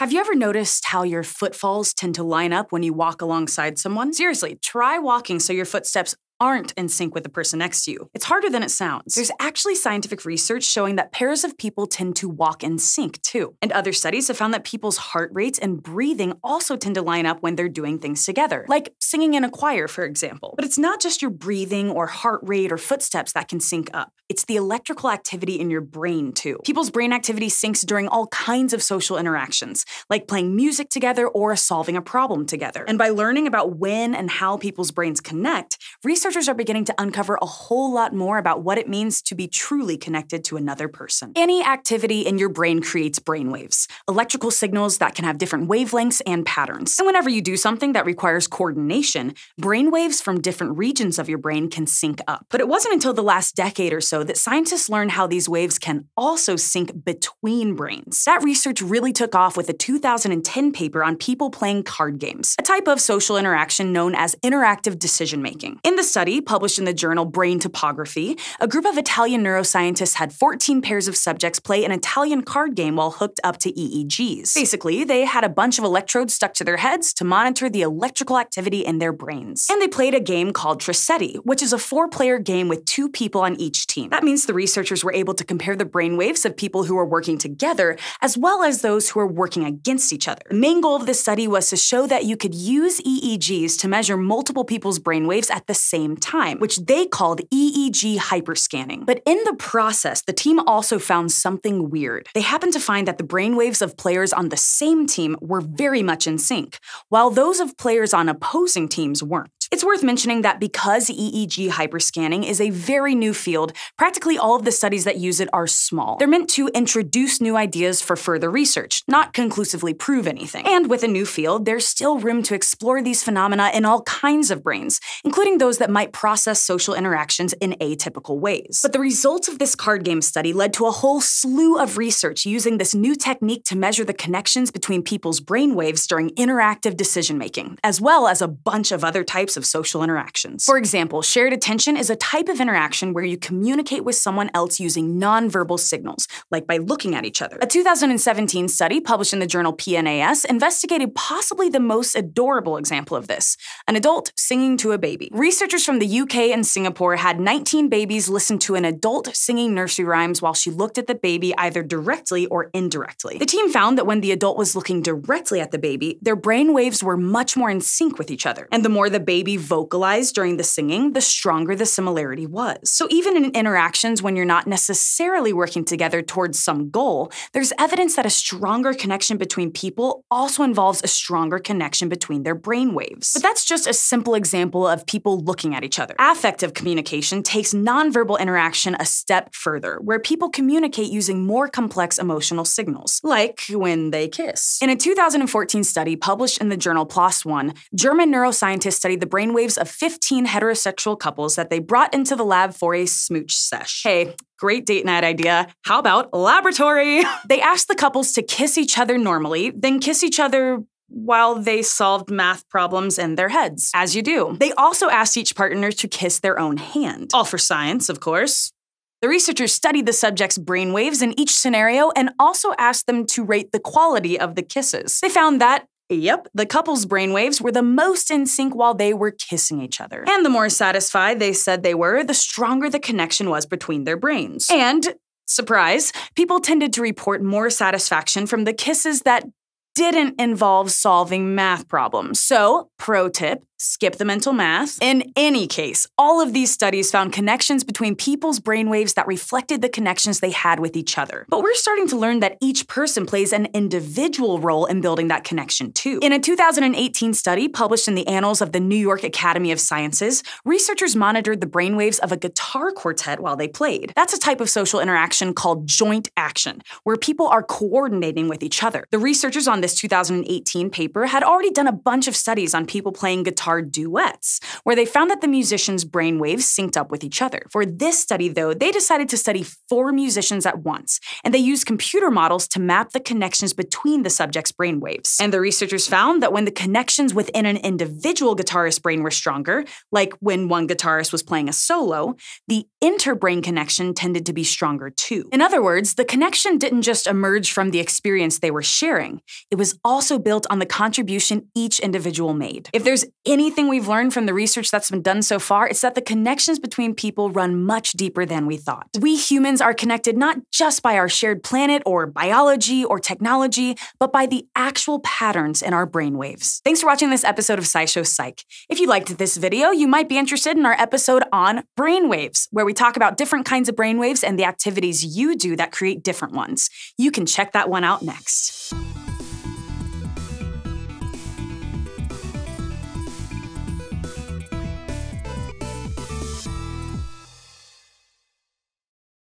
Have you ever noticed how your footfalls tend to line up when you walk alongside someone? Seriously, try walking so your footsteps aren't in sync with the person next to you. It's harder than it sounds. There's actually scientific research showing that pairs of people tend to walk in sync too. And other studies have found that people's heart rates and breathing also tend to line up when they're doing things together, like singing in a choir, for example. But it's not just your breathing or heart rate or footsteps that can sync up. It's the electrical activity in your brain too. People's brain activity syncs during all kinds of social interactions, like playing music together or solving a problem together. And by learning about when and how people's brains connect, research researchers are beginning to uncover a whole lot more about what it means to be truly connected to another person. Any activity in your brain creates brainwaves, electrical signals that can have different wavelengths and patterns. And whenever you do something that requires coordination, brainwaves from different regions of your brain can sync up. But it wasn't until the last decade or so that scientists learned how these waves can also sync between brains. That research really took off with a 2010 paper on people playing card games, a type of social interaction known as interactive decision making. In the study, published in the journal Brain Topography, a group of Italian neuroscientists had 14 pairs of subjects play an Italian card game while hooked up to EEGs. Basically, they had a bunch of electrodes stuck to their heads to monitor the electrical activity in their brains. And they played a game called Tressette, which is a four player game with two people on each team. That means the researchers were able to compare the brainwaves of people who were working together as well as those who were working against each other. The main goal of this study was to show that you could use EEGs to measure multiple people's brainwaves at the same same time, which they called EEG hyperscanning. But in the process, the team also found something weird. They happened to find that the brainwaves of players on the same team were very much in sync, while those of players on opposing teams weren't. It's worth mentioning that because EEG hyperscanning is a very new field, practically all of the studies that use it are small. They're meant to introduce new ideas for further research, not conclusively prove anything. And with a new field, there's still room to explore these phenomena in all kinds of brains, including those that might process social interactions in atypical ways. But the results of this card game study led to a whole slew of research using this new technique to measure the connections between people's brainwaves during interactive decision making, as well as a bunch of other types of social interactions. For example, shared attention is a type of interaction where you communicate with someone else using nonverbal signals, like by looking at each other. A 2017 study published in the journal PNAS investigated possibly the most adorable example of this an adult singing to a baby. Researchers from the UK and Singapore had 19 babies listen to an adult singing nursery rhymes while she looked at the baby either directly or indirectly. The team found that when the adult was looking directly at the baby, their brain waves were much more in sync with each other. And the more the baby vocalized during the singing, the stronger the similarity was. So even in interactions when you're not necessarily working together towards some goal, there's evidence that a stronger connection between people also involves a stronger connection between their brain waves. But that's just a simple example of people looking at each other. Affective communication takes nonverbal interaction a step further, where people communicate using more complex emotional signals, like when they kiss. In a 2014 study published in the journal PLOS One, German neuroscientists studied the brain brainwaves of 15 heterosexual couples that they brought into the lab for a smooch sesh. Hey, great date night idea. How about laboratory? they asked the couples to kiss each other normally, then kiss each other while they solved math problems in their heads, as you do. They also asked each partner to kiss their own hand. All for science, of course. The researchers studied the subjects' brainwaves in each scenario and also asked them to rate the quality of the kisses. They found that Yep, the couple's brainwaves were the most in sync while they were kissing each other. And the more satisfied they said they were, the stronger the connection was between their brains. And, surprise, people tended to report more satisfaction from the kisses that didn't involve solving math problems. So, pro tip skip the mental math. In any case, all of these studies found connections between people's brainwaves that reflected the connections they had with each other. But we're starting to learn that each person plays an individual role in building that connection too. In a 2018 study published in the Annals of the New York Academy of Sciences, researchers monitored the brainwaves of a guitar quartet while they played. That's a type of social interaction called joint action, where people are coordinating with each other. The researchers on this 2018 paper had already done a bunch of studies on people playing guitar guitar duets, where they found that the musicians' brain waves synced up with each other. For this study, though, they decided to study four musicians at once, and they used computer models to map the connections between the subjects' brain waves. And the researchers found that when the connections within an individual guitarist's brain were stronger, like when one guitarist was playing a solo, the interbrain connection tended to be stronger too. In other words, the connection didn't just emerge from the experience they were sharing, it was also built on the contribution each individual made. If there's anything we've learned from the research that's been done so far, it's that the connections between people run much deeper than we thought. We humans are connected not just by our shared planet or biology or technology, but by the actual patterns in our brainwaves. Thanks for watching this episode of SciShow Psych. If you liked this video, you might be interested in our episode on brainwaves, where we talk about different kinds of brainwaves and the activities you do that create different ones. You can check that one out next.